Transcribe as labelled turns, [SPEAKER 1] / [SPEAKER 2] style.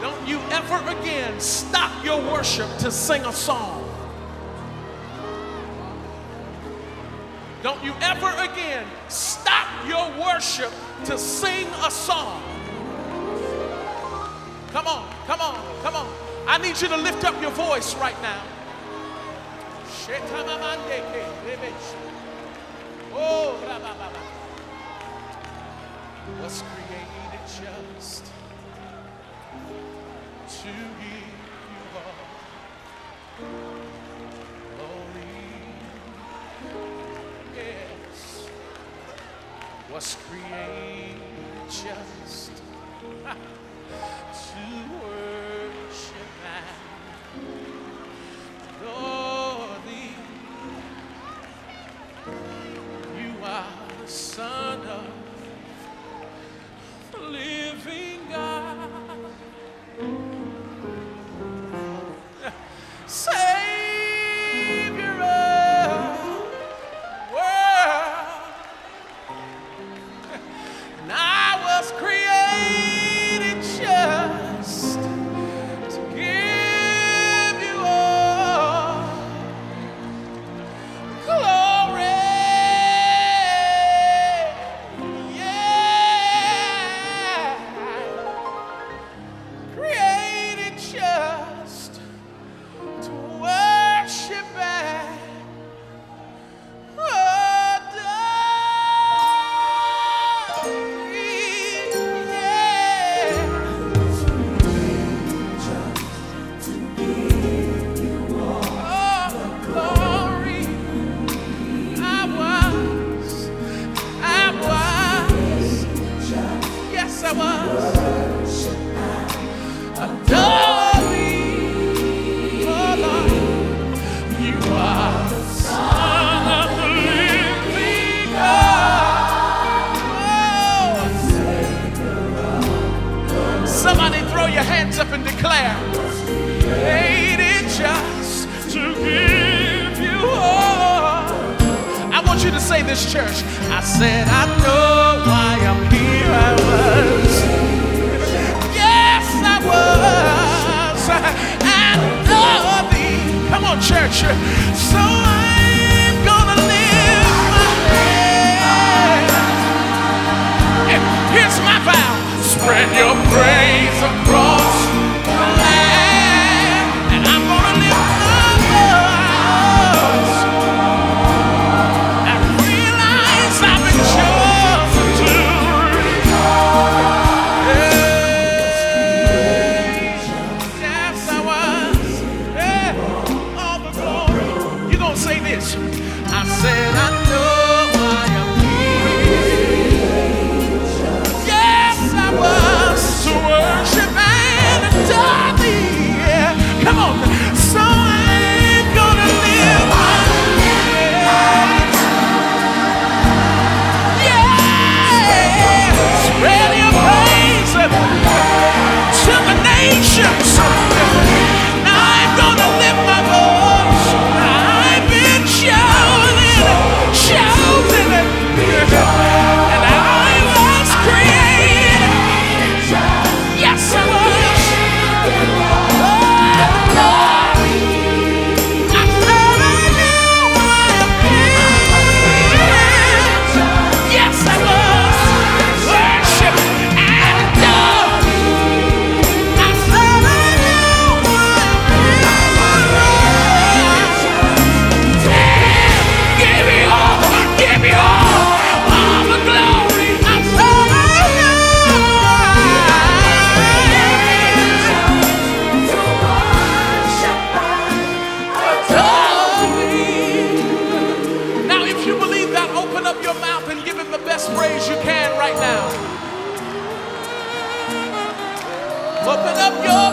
[SPEAKER 1] Don't you ever again stop your worship to sing a song. Don't you ever again stop your worship to sing a song. Come on, come on, come on. I need you to lift up your voice right now. Was created just to give you all glory. Yes, was created just to worship and adore say this, church. I said, I know why I'm here. I was. Yes, I was. I love thee. Come on, church. So I'm gonna live my life. Here's my vow. Spread your praise patience. Open up your